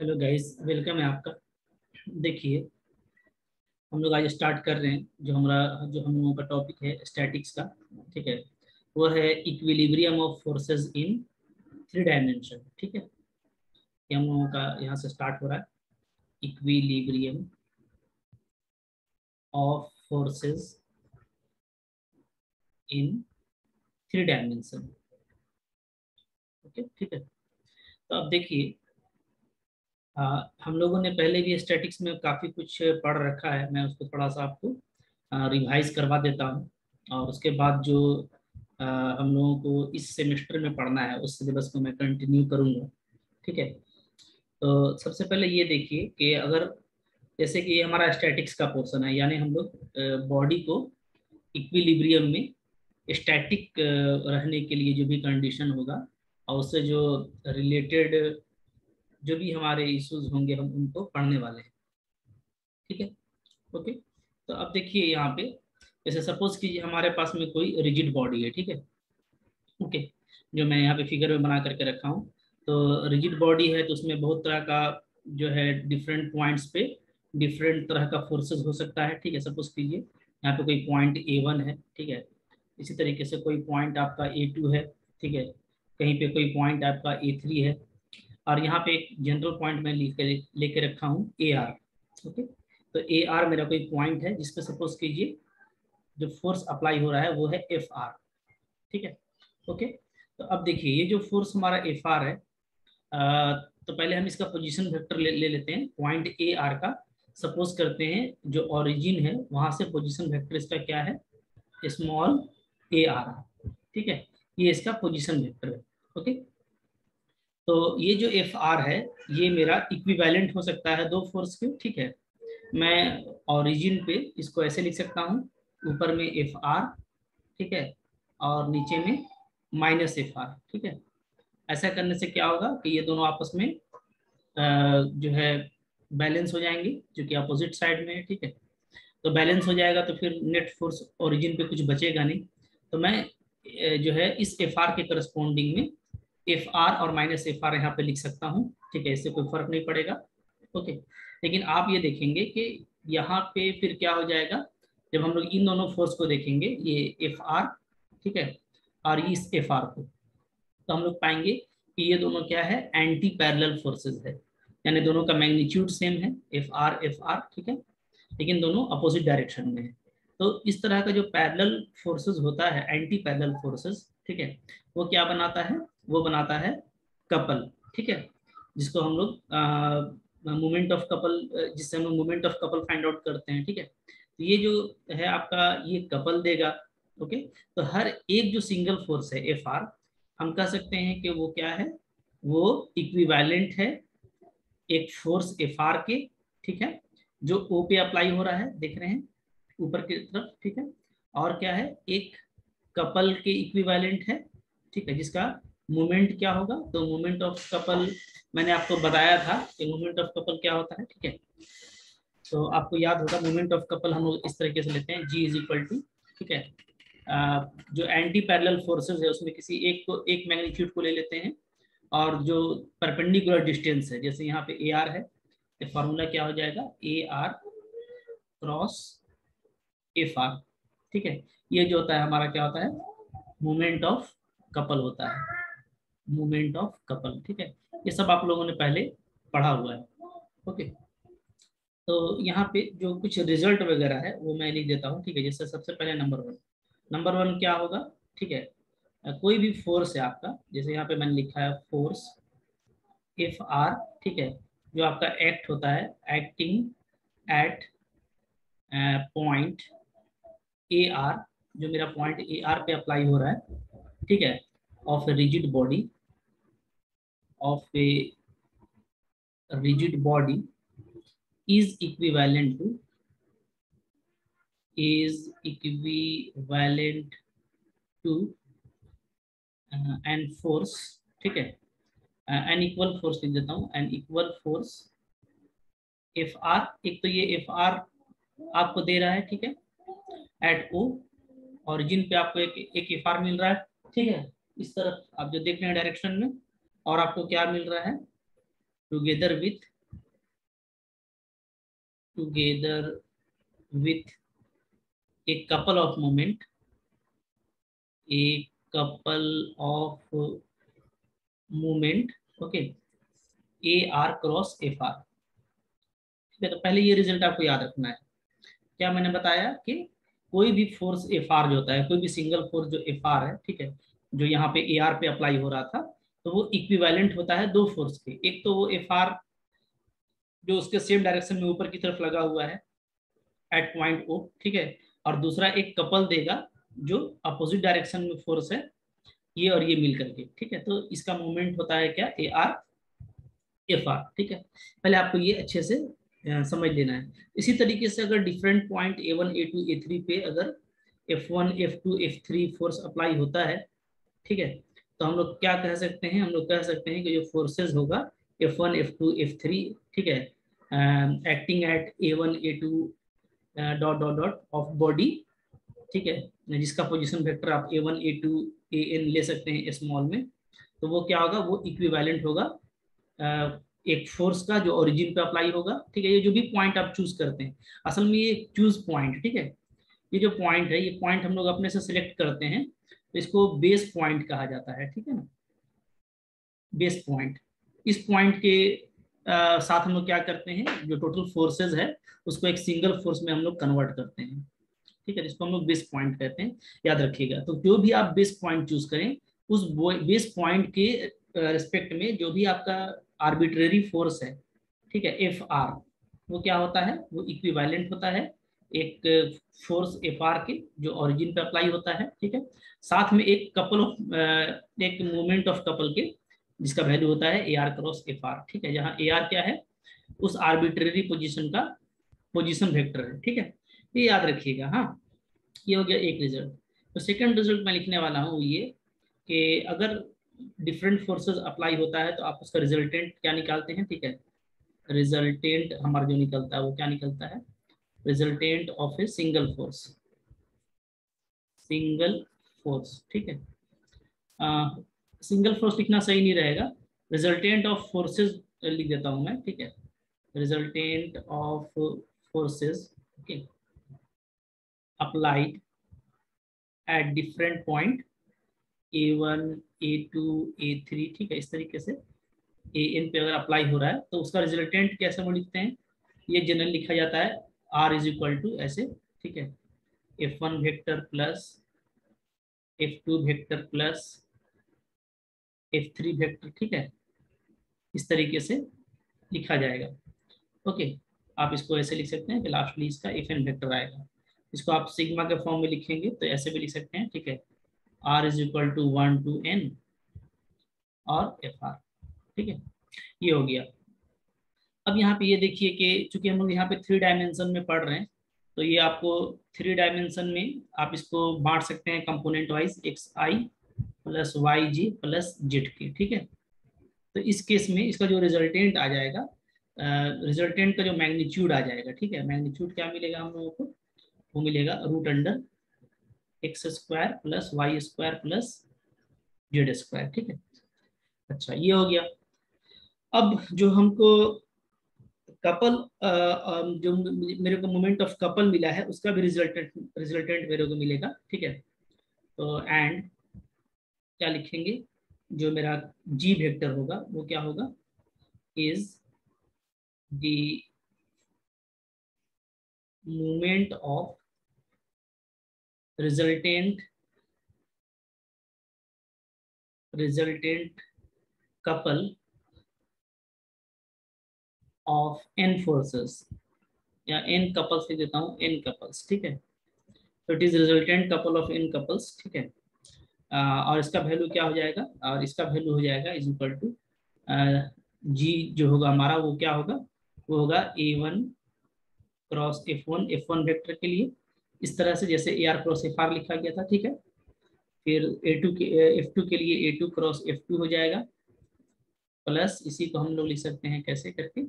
Hello guys, welcome है आपका। देखिए, हम लोग आज स्टार्ट कर रहे हैं जो हमारा, जो हम लोगों का टॉपिक है स्टैटिक्स का, ठीक है? वो है equilibrium of forces in three dimension ठीक है? ये हम लोगों का यहाँ से स्टार्ट हो रहा है। Equilibrium of forces in three dimension okay? ठीक है? तो अब देखिए हम लोगों ने पहले भी स्टैटिक्स में काफ़ी कुछ पढ़ रखा है मैं उसको थोड़ा सा आपको रिवाइज करवा देता हूँ। और उसके बाद जो आ, हम लोगों को इस सेमेस्टर में पढ़ना है उस सिलेबस को मैं कंटिन्यू करूँगा ठीक है? तो सबसे पहले ये देखिए कि अगर जैसे कि हमारा स्टैटिक्स का पोर्सन है यानी हम लोग बॉडी को इक्विलिब्रियम में स्टैटिक रहने के लिए जो भी कंडीशन होगा और उससे जो रिलेटेड जो भी हमारे इश्यूज़ होंगे, हम उनको पढ़ने वाले हैं। ठीक है? ओके तो अब देखिए यहाँ पे, जैसे सपोज़ कीजिए हमारे पास में कोई रिजिड बॉडी है, ठीक है? ओके जो मैं यहाँ पे फिगर में बना करके रखा हूँ। तो रिजिड बॉडी है तो उसमें बहुत तरह का जो है डिफरेंट पॉइंट्स पे डिफरेंट तरह का फोर्सेस हो सकता है, ठीक है? सपोज़ कीजिए, यहाँ पे कोई पॉइंट ए वन है, ठीक है? इसी तरीके से कोई पॉइंट आपका ए टू है, ठीक है? कहीं पे कोई पॉइंट आपका ए थ्री है और यहाँ पे एक जनरल पॉइंट मैं लेके लेके रखा हूँ ए आर ओके तो ए आर मेरा कोई पॉइंट है जिसपे सपोज़ कीजिए जो फोर्स अप्लाई हो रहा है वो है एफ़ आर ठीक है? ओके तो अब देखिए ये जो फोर्स हमारा एफ़ आर है आ, तो पहले हम इसका पोजीशन वेक्टर ले, ले लेते हैं पॉइंट ए आर का। सपोज़ करते हैं जो ओरिजिन है वहाँ से पोजीशन वेक्टर इसका क्या है? स्मॉल ए आर ठीक है? ये इसका पोजीशन वेक्टर है ओके तो ये जो एफ़ आर है, ये मेरा इक्विवेलेंट हो सकता है दो फोर्स के, ठीक है? मैं ओरिजिन पे इसको ऐसे लिख सकता हूँ, ऊपर में एफ़ आर ठीक है? और नीचे में माइनस एफ़ आर ठीक है? ऐसा करने से क्या होगा कि ये दोनों आपस में जो है बैलेंस हो जाएँगे, जो कि अपोजिट साइड में है, ठीक है? तो बैलेंस हो जाएगा तो फिर नेट फोर्स ओरिजिन पे कुछ बचेगा नहीं। तो मैं जो है इस एफ़ आर के करस्पॉन्डिंग में एफ़ आर और माइनस एफ़ आर यहाँ पे लिख सकता हूँ। ठीक है, इससे कोई फ़र्क नहीं पड़ेगा। ओके लेकिन आप ये देखेंगे कि यहाँ पे फिर क्या हो जाएगा? जब हम लोग इन दोनों फोर्स को देखेंगे, ये एफ़ आर ठीक है, और इस एफ़ आर को तो हम लोग पाएँगे कि ये दोनों क्या है? एंटी पैरेलल फोर्सेस है। यानी दोनों का मैग्नीट्यूड सेम है एफ़ आर एफ़ आर ठीक है? लेकिन दोनों अपोजिट डायरेक्शन में है। तो इस तरह का जो पैरेलल फोर्सेस होता है एंटी पैरेलल फोर्सेस ठीक है, वो क्या बनाता है? वो बनाता है कपल, ठीक है? जिसको हम लोग मोमेंट ऑफ़ कपल जिससे हम लोग moment of couple find out करते हैं, ठीक है? तो ये जो है आपका, ये कपल देगा, ओके? तो हर एक जो सिंगल फोर्स है एफ़ आर हम कह सकते हैं कि वो क्या है? वो इक्विवेलेंट है एक फोर्स एफ़ आर के, ठीक है? जो ओ पे अप्लाई हो रहा है, देख रहे हैं, ऊपर की तरफ़, ठीक है? और क्या है? एक कपल के इक्विवेलेंट है, ठीक है? जिसका मोमेंट क्या होगा? तो मोमेंट ऑफ़ कपल मैंने आपको बताया था कि मोमेंट ऑफ़ कपल क्या होता है ठीक है? तो आपको याद होगा मोमेंट ऑफ़ कपल हम लोग इस तरीके से लेते हैं जी इज़ इक्वल टू ठीक है? आ, जो एंटी पैरेलल फोर्सेस है उसमें किसी एक को एक मैग्नीट्यूड को ले लेते हैं और जो परपेंडिकुलर डिस्टेंस है जैसे यहाँ पे ए आर है तो फॉर्मूला क्या हो जाएगा? A R cross F R ठीक है? ये जो होता है हमारा क्या होता है? मोमेंट ऑफ़ कपल होता है। मूवमेंट ऑफ़ कपल, ठीक है? ये सब आप लोगों ने पहले पढ़ा हुआ है, ओके? तो यहाँ पे जो कुछ रिज़ल्ट वगैरह है, वो मैं लिख देता हूँ, ठीक है? जैसे सबसे पहले नंबर वन नंबर वन क्या होगा, ठीक है? कोई भी फोर्स है आपका, जैसे यहाँ पे मैंने लिखा है फोर्स एफ़ आर ठीक है? जो आपका एक्ट होता है acting at point A R जो मेरा पॉइंट ए आर पे अप्लाई हो रहा है, ठीक है? Of rigid body of a rigid body is equivalent to is equivalent to uh, an force ठीक है? एन इक्वल फोर्स लिख देता हूँ an equal force F R एक तो ये एफ़ आर आपको दे रहा है ठीक है? एट ओ ऑरिजिन पे आपको एक एक एफ़ आर मिल रहा है ठीक है? इस तरफ़ आप जो देख रहे हैं डायरेक्शन में और आपको क्या मिल रहा है? Together with together with a couple of moment a couple of movement okay A R cross F R ठीक है तो पहले ये रिज़ल्ट आपको याद रखना है। क्या मैंने बताया कि कोई भी फोर्स एफ़ आर जो होता है, कोई भी सिंगल फोर्स जो एफ़ आर है, ठीक है, जो यहाँ पे ए आर पे अप्लाई हो रहा था तो वो इक्विवेलेंट होता है दो फोर्स के। एक तो वो एफ़ आर जो उसके सेम डायरेक्शन में ऊपर की तरफ़ लगा हुआ है एट पॉइंट ओ ठीक है? और दूसरा एक कपल देगा जो अपोजिट डायरेक्शन में फोर्स है, ये और ये मिल करके ठीक है? तो इसका मोमेंट होता है क्या? ए आर एफ़ आर ठीक है? पहले आपको ये अच्छे से समझ लेना है। इसी तरीके से अगर different point A one A two A three पे अगर F one F two F three force apply होता है, ठीक है? तो हम लोग क्या कह सकते हैं? हम लोग कह सकते हैं कि जो फोर्सेज होगा F one F two F three ठीक है? Acting at A one A two dot dot dot of body ठीक है? जिसका पोजिशन वेक्टर आप A one A two A N ले सकते हैं स्मॉल में। तो वो क्या होगा? वो इक्विवेलेंट होगा। Uh, एक फोर्स का जो ओरिजिन पे अप्लाई होगा ठीक है? ये जो भी पॉइंट आप चूज़ करते हैं। असल में ये चूज़ पॉइंट ठीक है? ये जो पॉइंट है ये पॉइंट हम लोग अपने से सिलेक्ट करते हैं तो इसको बेस पॉइंट कहा जाता है ठीक है ना? बेस पॉइंट इस पॉइंट के आ, साथ हम लोग क्या करते हैं जो टोटल फोर्सेज है उसको एक सिंगल फोर्स में हम लोग कन्वर्ट करते हैं ठीक है? जिसको हम लोग बेस पॉइंट कहते हैं याद रखिएगा। तो जो भी आप बेस पॉइंट चूज़ करें उस बेस पॉइंट के रिस्पेक्ट में जो भी आपका आर्बिट्रेरी फोर्स है ठीक है? एफ़ आर वो क्या होता है? वो इक्विवेलेंट होता है एक फोर्स एफ़ आर के जो ओरिजिन पे अप्लाई होता है, ठीक है? साथ में एक कपल ऑफ़ एक मूवमेंट ऑफ़ कपल के, जिसका वैल्यू होता है A R cross F R ठीक है? जहाँ ए आर क्या है? उस आर्बिट्रेरी पोजिशन का पोजिशन वेक्टर है, ठीक है? ये याद रखिएगा हाँ? ये हो गया एक रिज़ल्ट तो सेकंड रिज़ल्ट मैं लिखने वाला हूँ ये कि अगर डिफरेंट फोर्सेस अप्लाई होता है तो आप उसका रिजल्टेंट क्या निकालते हैं, ठीक है? रिजल्टेंट हमारा जो निकलता है वो क्या निकलता है? Resultant of a single force single force ठीक है? सिंगल फोर्स लिखना सही नहीं रहेगा। रिजल्टेंट ऑफ़ फोर्सेस लिख देता हूँ मैं, ठीक है? Resultant of forces okay point A one A two A three ठीक है? इस तरीके से ए एन पे अगर अप्लाई हो रहा है तो उसका रिजल्टेंट कैसे हम लिखते हैं? ये जनरल लिखा जाता है। आर इज़ इक्वल टू ऐसे, ठीक है? F one vector plus F two vector plus F three vector ठीक है? इस तरीके से लिखा जाएगा। ओके, आप इसको ऐसे लिख सकते हैं कि लास्टली इसका एफ़ एन वेक्टर आएगा। इसको आप सिग्मा के फॉर्म में लिखेंगे तो ऐसे भी लिख सकते हैं, ठीक है? R is equal to one to N और एफ़ आर ठीक है? ये हो गया। अब यहाँ पे ये देखिए कि चूँकि हम लोग यहाँ पे थ्री डायमेंशन में पढ़ रहे हैं तो ये आपको थ्री डायमेंशन में आप इसको बांट सकते हैं component wise X I plus Y G plus Z के, ठीक है? तो इस केस में इसका जो रिजल्टेंट आ जाएगा रिजल्टेंट का जो मैग्नीट्यूड आ जाएगा, ठीक है? मैग्नीट्यूड क्या मिलेगा हम लोगों को? वो मिलेगा root under X square plus Y square plus Z square ठीक है? अच्छा ये हो गया। अब जो हमको कपल जो मेरे को मोमेंट ऑफ़ कपल मिला है, उसका भी रिजल्टेंट रिजल्टेंट मेरे को मिलेगा, ठीक है? तो एंड क्या लिखेंगे? जो मेरा जी वेक्टर होगा, वो क्या होगा? Is the movement of resultant resultant couple of N forces. या एन कपल्स लिख देता हूँ एन कपल्स ठीक है? तो it is resultant couple of n couples ठीक है? आ, और इसका वैल्यू क्या हो जाएगा? और इसका वैल्यू हो जाएगा इज़ इक्वल टू जी जो होगा हमारा वो क्या होगा? वो होगा A one cross F one F one vector के लिए। इस तरह से जैसे A R cross F R लिखा गया था ठीक है? फिर ए टू के एफ़ टू के लिए A two cross F two हो जाएगा। प्लस इसी को हम लोग लिख सकते हैं कैसे करके?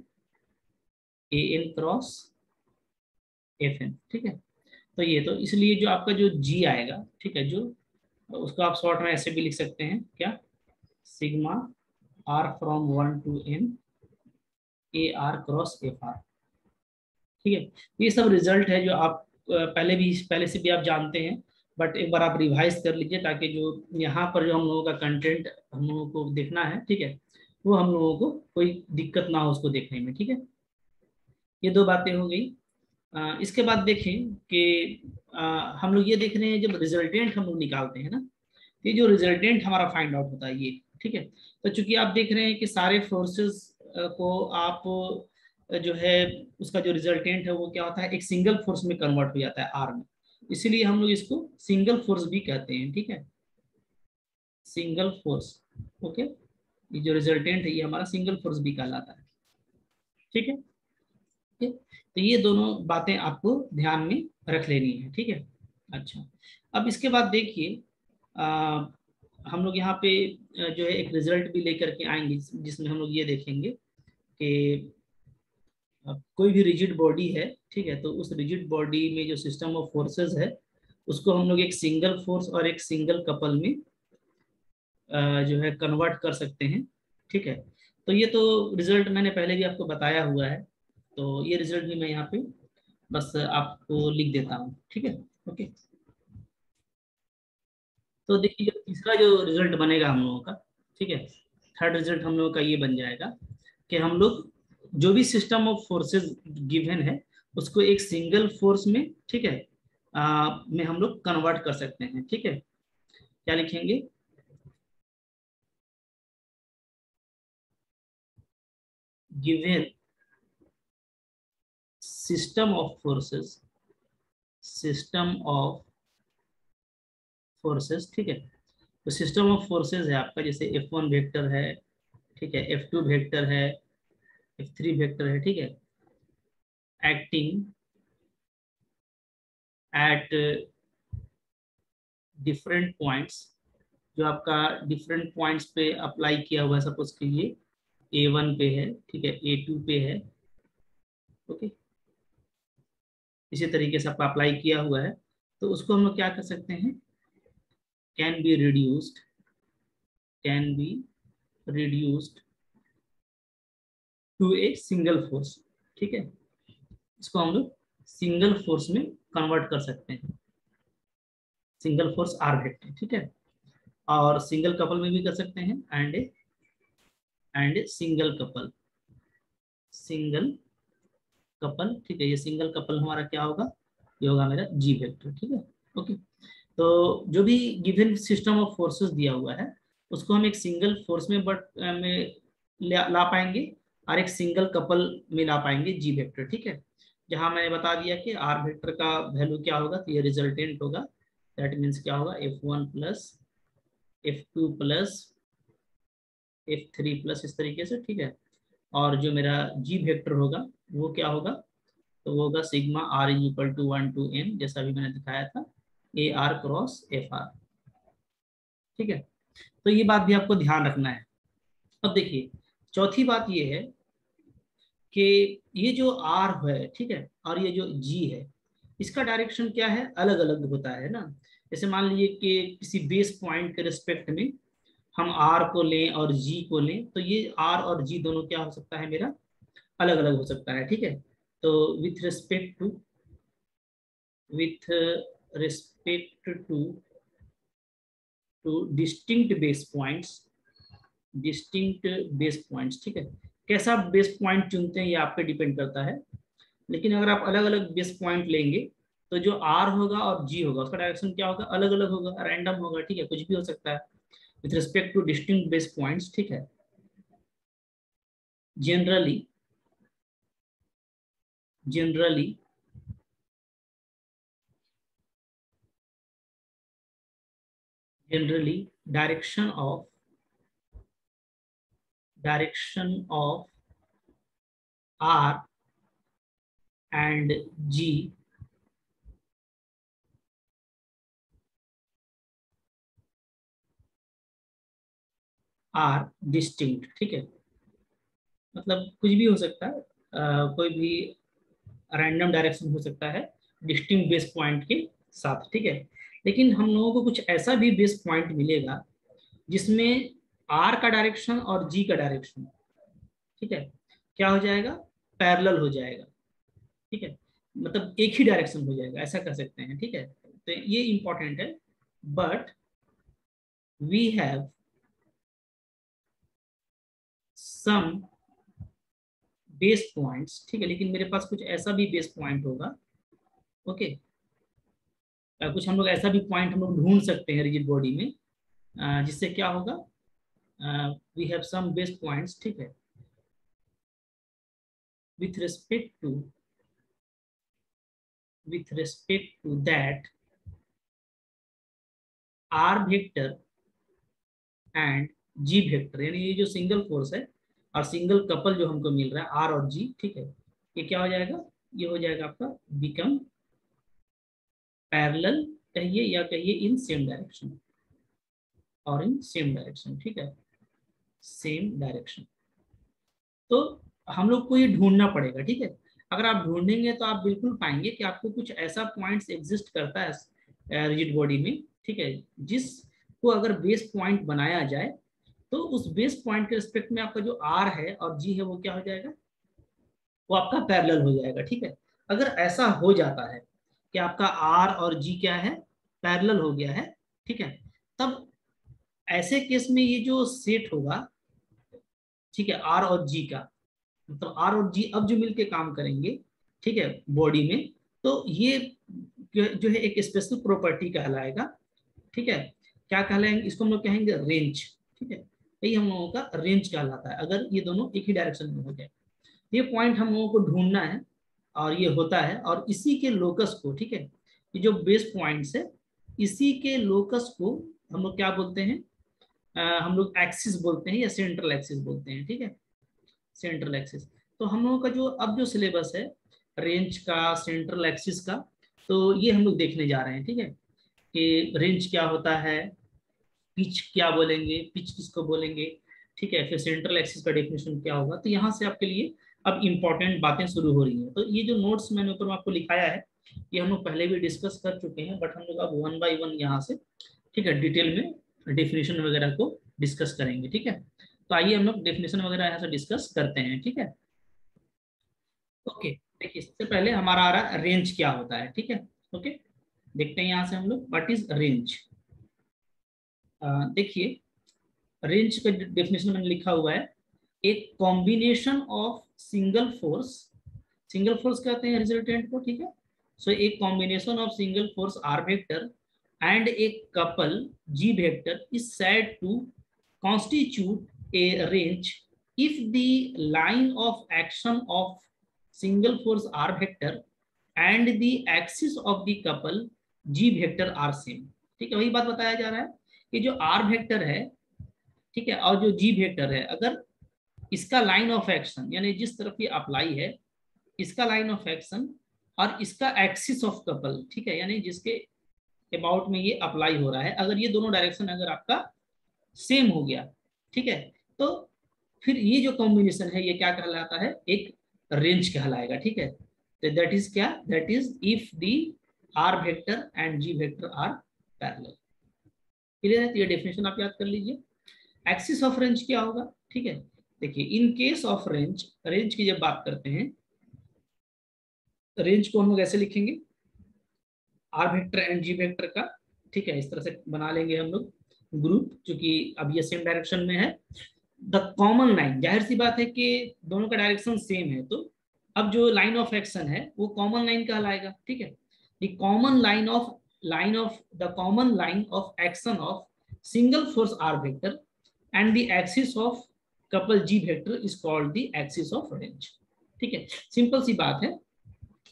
A N cross F N ठीक है? तो ये तो इसलिए जो आपका जो जी आएगा, ठीक है, जो उसको आप शॉर्ट में ऐसे भी लिख सकते हैं, क्या? Sigma R from one to N A R cross F R ठीक है? ये सब रिज़ल्ट है जो आप पहले भी, पहले से भी आप जानते हैं बट एक बार आप रिवाइज कर लीजिए ताकि जो यहाँ पर जो हम लोगों का कंटेंट हम लोगों को देखना है, ठीक है? वो हम लोगों को कोई दिक्कत ना हो उसको देखने में, ठीक है? ये दो बातें हो गई। इसके बाद देखें कि हम लोग ये देख रहे हैं जब रिजल्टेंट हम लोग निकालते हैं ना ये जो रिजल्टेंट हमारा फाइंड आउट होता है ये, ठीक है? तो चूँकि आप देख रहे हैं कि सारे फोर्सेस को आप जो है, उसका जो रिजल्टेंट है वो क्या होता है? एक सिंगल फोर्स में कन्वर्ट हो जाता है आर में। इसीलिए हम लोग इसको सिंगल फोर्स भी कहते हैं, ठीक है? सिंगल फोर्स ओके ये जो रिजल्टेंट है, ये हमारा सिंगल फोर्स भी कहलाता है, ठीक है? ठीक है तो ये दोनों बातें आपको ध्यान में रख लेनी है, ठीक है? अच्छा। अब इसके बाद देखिए हम लोग यहाँ पे जो है एक रिज़ल्ट भी लेकर के आएँगे, जिसमें हम लोग ये देखेंगे कि कोई भी रिजिड बॉडी है, ठीक है? तो उस रिजिड बॉडी में जो सिस्टम ऑफ़ फोर्सेस है, उसको हम लोग एक सिंगल फोर्स और एक सिंगल कपल में जो है कन्वर्ट कर सकते हैं, ठीक है? तो ये तो रिज़ल्ट मैंने पहले भी आपको बताया हुआ है। तो ये रिज़ल्ट भी मैं यहाँ पे बस आपको लिख देता हूँ ठीक है? ओके तो देखिए जो तीसरा जो रिज़ल्ट बनेगा हम लोगों का ठीक है? थर्ड रिज़ल्ट हम लोगों का ये बन जाएगा कि हम लोग जो भी सिस्टम ऑफ़ फोर्सेस गिवन है उसको एक सिंगल फोर्स में ठीक है आ, में हम लोग कन्वर्ट कर सकते हैं ठीक है? क्या लिखेंगे? Given system of forces system of forces ठीक है? तो सिस्टम ऑफ़ फोर्सेस है आपका, जैसे एफ़ वन वेक्टर है, ठीक है? एफ़ टू वेक्टर है एफ़ थ्री वेक्टर है, ठीक है? एक्टिंग एट डिफरेंट पॉइंट्स जो आपका डिफरेंट पॉइंट्स पे अप्लाई किया हुआ है सपोज़ कीजिए ए वन पे है, ठीक है? ए टू पे है ओके इसी तरीके से आपका अप्लाई किया हुआ है तो उसको हम लोग क्या कर सकते हैं? Can be reduced can be reduced to a single force ठीक है? इसको हम लोग सिंगल फोर्स में कन्वर्ट कर सकते हैं। सिंगल फोर्स आर वेक्टर ठीक है? और सिंगल कपल में भी कर सकते हैं and and single couple single couple, ठीक है, ये सिंगल कपल हमारा क्या होगा? ये होगा मेरा जी वेक्टर ठीक है? ओके तो जो भी गिवन सिस्टम ऑफ़ फोर्सेस दिया हुआ है, उसको हम एक सिंगल फोर्स में बट में ला पाएँगे और एक सिंगल कपल में ला पाएँगे जी वेक्टर ठीक है? जहाँ मैंने बता दिया कि आर वेक्टर का वैल्यू क्या होगा? तो ये रिजल्टेंट होगा। दैट मीन्स क्या होगा? F one plus F two plus F three plus इस तरीके से, ठीक है? और जो मेरा जी वेक्टर होगा वो क्या होगा? तो वो होगा sigma R is equal to one to N जैसा भी मैंने दिखाया था A R cross F R ठीक है? तो ये बात भी आपको ध्यान रखना है। अब देखिए, चौथी बात ये है कि ये जो आर है, ठीक है, और ये जो जी है, इसका डायरेक्शन क्या है? अलग अलग होता है ना? जैसे मान लीजिए कि किसी बेस पॉइंट के रिस्पेक्ट में हम आर को लें और जी को लें तो ये आर और जी दोनों क्या हो सकता है मेरा? अलग अलग हो सकता है, ठीक है? तो with respect to with respect to two distinct base points distinct base points ठीक है? कैसा बेस पॉइंट चुनते हैं ये आप पे डिपेंड करता है। लेकिन अगर आप अलग अलग बेस पॉइंट लेंगे तो जो आर होगा और जी होगा, उसका डायरेक्शन क्या होगा? अलग अलग होगा रैंडम होगा, ठीक है? कुछ भी हो सकता है। With respect to distinct base points ठीक है? Generally generally generally direction of direction of R and G are distinct ठीक है मतलब कुछ भी हो सकता है आ, कोई भी रैंडम डायरेक्शन हो सकता है डिस्टिंग बेस पॉइंट के साथ, ठीक है? लेकिन हम लोगों को कुछ ऐसा भी बेस पॉइंट मिलेगा, जिसमें आर का डायरेक्शन और जी का डायरेक्शन ठीक है? क्या हो जाएगा? पैरेलल हो जाएगा, ठीक है? मतलब एक ही डायरेक्शन हो जाएगा, ऐसा कर सकते हैं, ठीक है? तो ये इंपॉर्टेंट है but we have some base points ठीक है, लेकिन मेरे पास कुछ ऐसा भी बेस पॉइंट होगा ओके okay. कुछ हम लोग ऐसा भी पॉइंट हम लोग ढूंढ सकते हैं रिजिड बॉडी में जिससे क्या होगा we have some base points ठीक है with respect to, with respect to that, r vector and g vector, यानी ये जो सिंगल फोर्स है और सिंगल कपल जो हमको मिल रहा है आर और जी ठीक है? ये क्या हो जाएगा? ये हो जाएगा आपका बिकम पैरेलल कहिए या कहिए इन सेम डायरेक्शन और इन सेम डायरेक्शन ठीक है? सेम डायरेक्शन तो हम लोग को ये ढूंढना पड़ेगा, ठीक है? अगर आप ढूंढेंगे तो आप बिल्कुल पाएँगे कि आपको कुछ ऐसा पॉइंट्स एग्जिस्ट करता है रिजिड बॉडी में, ठीक है? जिसको अगर बेस पॉइंट बनाया जाए तो उस बेस पॉइंट के रिस्पेक्ट में आपका जो आर है और जी है, वो क्या हो जाएगा? वो आपका पैरेलल हो जाएगा, ठीक है? अगर ऐसा हो जाता है कि आपका आर और जी क्या है? पैरेलल हो गया है, ठीक है? तब ऐसे केस में ये जो सेट होगा, ठीक है आर और जी का तो आर और जी अब जो मिलके काम करेंगे, ठीक है बॉडी में तो ये जो है एक स्पेशल प्रॉपर्टी कहलाएगा, ठीक है? क्या कहलाएँगे? इसको हम लोग कहेंगे रेंज ठीक है? यही हम लोगों का रेंज कहलाता है। अगर ये दोनों एक ही डायरेक्शन में हो जाए। ये पॉइंट हम लोगों को ढूंढना है और ये होता है और इसी के लोकस को ठीक है? ये जो बेस पॉइंट्स है इसी के लोकस को हम लोग क्या बोलते हैं? आ, हम लोग एक्सिस बोलते हैं या सेंट्रल एक्सिस बोलते हैं ठीक है? सेंट्रल एक्सिस तो हम लोगों का जो अब जो सिलेबस है रेंज का सेंट्रल एक्सिस का तो ये हम लोग देखने जा रहे हैं ठीक है? कि रेंज क्या होता है? पिच क्या बोलेंगे, पिच किसको बोलेंगे, ठीक है, फिर सेंट्रल एक्सिस का डेफिनेशन क्या होगा? तो यहाँ से आपके लिए अब इम्पोर्टेंट बातें शुरू हो रही हैं। तो ये जो नोट्स मैंने ऊपर आपको लिखाया है, ये हम लोग पहले भी डिस्कस कर चुके हैं बट हम लोग अब वन बाई वन यहाँ से, ठीक है डिटेल में डेफिनेशन वगैरह को डिस्कस करेंगे, ठीक है? तो आइए हम लोग डेफिनेशन वगैरह यहाँ से डिस्कस करते हैं, ठीक है? ओके देखिए, इससे पहले हमारा आ रहा रेंज क्या होता है, ठीक है? ओके देखते हैं यहाँ से हम लोग व्हाट इज़ रेंज देखिए रेंज का डेफिनेशन मैंने लिखा हुआ है। एक combination of single force single force कहते हैं रिजल्टेंट को, ठीक है? सो एक combination of single force R vector and एक couple G vector is said to constitute a range if the line of action of single force r vector and the axis of the couple g vector are same. ठीक है, वही बात बताया जा रहा है। कि जो आर वेक्टर है, ठीक है, और जो जी वेक्टर है, अगर इसका लाइन ऑफ़ एक्शन यानी जिस तरफ़ ये अप्लाई है, इसका लाइन ऑफ़ एक्शन और इसका एक्सिस ऑफ़ कपल ठीक है, यानी जिसके अबाउट में ये अप्लाई हो रहा है, अगर ये दोनों डायरेक्शन अगर आपका सेम हो गया, ठीक है तो फिर ये जो कॉम्बिनेशन है, ये क्या कहलाता है? एक रेंज कहलाएगा, ठीक है तो दैट इज़ क्या? That is if the R vector and G vector are parallel clear है? तो ये डेफिनेशन आप याद कर लीजिए। एक्सिस ऑफ़ रेंज क्या होगा? ठीक है? देखिए in case of range range की जब बात करते हैं रेंज को हम लोग ऐसे लिखेंगे। R vector and G vector का। ठीक है? इस तरह से बना लेंगे हम लोग ग्रुप चूँकि अब ये सेम डायरेक्शन में है। द कॉमन लाइन ज़ाहिर सी बात है कि दोनों का डायरेक्शन सेम है तो अब जो लाइन ऑफ़ एक्शन है, वो कॉमन लाइन कहलाएगा। ठीक है? Common line of line of the common line of action of single force R vector and the axis of couple G vector is called the axis of range ठीक है? Simple सी बात है।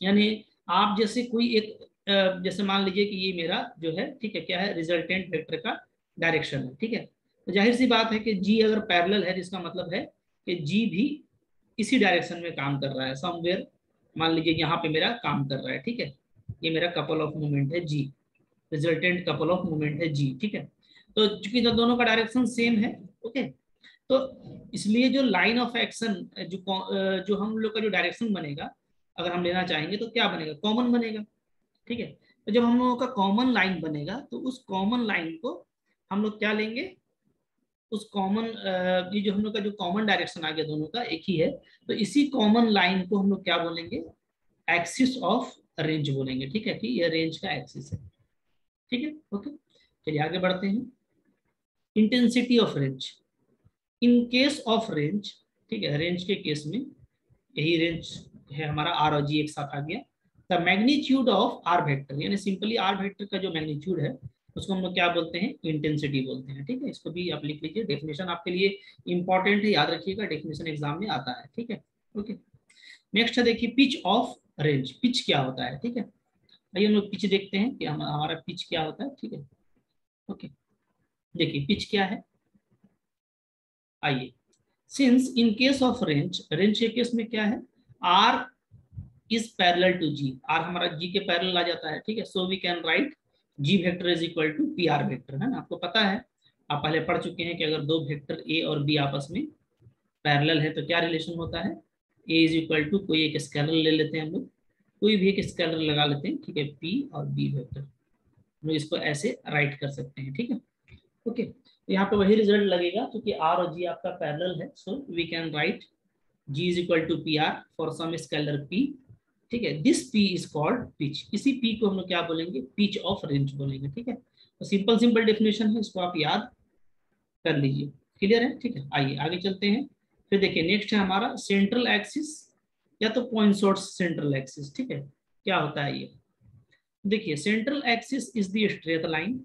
यानी आप जैसे कोई एक जैसे मान लीजिए कि ये मेरा जो है, ठीक है, क्या है? रिजल्टेंट वेक्टर का डायरेक्शन है, ठीक है? तो ज़ाहिर सी बात है कि जी अगर पैरेलल है, जिसका मतलब है कि जी भी इसी डायरेक्शन में काम कर रहा है समवेयर मान लीजिए यहाँ पे मेरा काम कर रहा है, ठीक है? ये मेरा कपल ऑफ़ मूवमेंट है G resultant couple of movement है जी ठीक है? तो चूँकि दोनों का डायरेक्शन सेम है ओके तो इसलिए जो लाइन ऑफ़ एक्शन जो जो हम लोग का जो डायरेक्शन बनेगा, अगर हम लेना चाहेंगे तो क्या बनेगा? कॉमन बनेगा, ठीक है? तो जब हम लोगों का कॉमन लाइन बनेगा तो उस कॉमन लाइन को हम लोग क्या लेंगे? उस कॉमन ये जो हम लोग का जो कॉमन डायरेक्शन आ गया दोनों का, एक ही है। तो इसी कॉमन लाइन को हम लोग क्या बोलेंगे? एक्सिस ऑफ़ रेंज बोलेंगे, ठीक है? कि यह रेंज का एक्सिस है। ठीक है ओके चलिए आगे बढ़ते हैं। Intensity of range in case of range ठीक है रेंज के केस में यही रेंज है हमारा आर और जी एक साथ आ गया। The magnitude of R vector यानी सिंपली आर वेक्टर का जो मैग्नीट्यूड है, उसको हम लोग क्या बोलते हैं? इंटेंसिटी बोलते हैं, ठीक है? इसको भी आप लिख लीजिए। डेफिनेशन आपके लिए इंपॉर्टेंट है, याद रखिएगा डेफिनेशन एग्ज़ाम में आता है, ठीक है? ओके नेक्स्ट है, देखिए पिच ऑफ़ रेंज पिच क्या होता है, ठीक है? आइए हम लोग पिच देखते हैं कि हम, हमारा पिच क्या होता है, ठीक है? ओके देखिए पिच क्या है? आइए। Since in case of range range के केस में क्या है? R is parallel to G R हमारा जी के पैरेलल आ जाता है, ठीक है? So we can write G vector is equal to P R vector है ना? आपको पता है? आप पहले पढ़ चुके हैं कि अगर दो वेक्टर ए और बी आपस में पैरेलल है तो क्या रिलेशन होता है? ए इज़ इक्वल टू कोई एक स्केलर ले लेते हैं हम लोग। कोई भी एक स्केलर लगा लेते हैं, ठीक है पी और बी वेक्टर हम इसको ऐसे राइट कर सकते हैं, ठीक है? ओके तो यहाँ पे वही रिज़ल्ट लगेगा, क्योंकि आर और जी आपका पैरेलल है so we can write G is equal to P R for some scalar P ठीक है? This P is called pitch इसी पी को हम लोग क्या बोलेंगे? पिच ऑफ़ रेंज बोलेंगे, ठीक है? तो सिंपल सिंपल डेफिनेशन है, इसको आप याद कर लीजिए। क्लियर है? ठीक है? आइए, आगे चलते हैं। फिर देखिए नेक्स्ट है हमारा सेंट्रल एक्सिस या तो पॉइंट सोर्स सेंट्रल एक्सिस ठीक है? क्या होता है ये? देखिए central axis is the straight line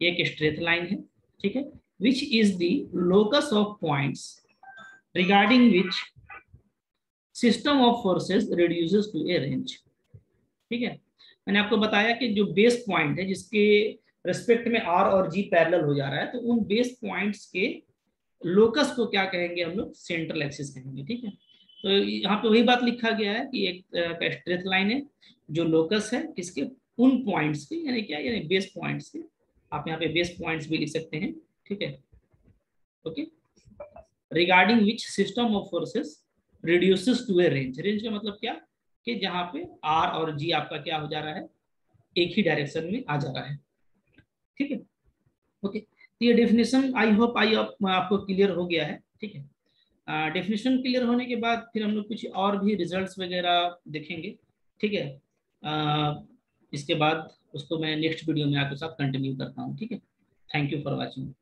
एक स्ट्रेट लाइन है, ठीक है? Which is the locus of points regarding which system of forces reduces to a range ठीक है? मैंने आपको बताया कि जो बेस पॉइंट है, जिसके रेस्पेक्ट में आर और जी पैरेलल हो जा रहा है तो उन बेस पॉइंट्स के लोकस को क्या कहेंगे हम लोग? सेंट्रल एक्सिस कहेंगे, ठीक है? तो यहाँ पे वही बात लिखा गया है कि एक स्ट्रेथ लाइन है, जो लोकस है किसके उन पॉइंट्स के यानी क्या, यानी बेस पॉइंट्स के आप यहाँ पे बेस पॉइंट्स भी लिख सकते हैं, ठीक है? Okay regarding which system of forces reduces to a range range का मतलब क्या? कि जहाँ पे आर और जी आपका क्या हो जा रहा है? एक ही डायरेक्शन में आ जा रहा है। ठीक है? ओके तो ये डेफिनेशन आई होप आई आपको क्लियर हो गया है, ठीक है? डेफिनेशन क्लियर होने के बाद फिर हम लोग कुछ और भी रिजल्ट्स वगैरह देखेंगे ठीक है? uh, इसके बाद उसको मैं नेक्स्ट वीडियो में आपके साथ कंटिन्यू करता हूँ ठीक है? Thank you for watching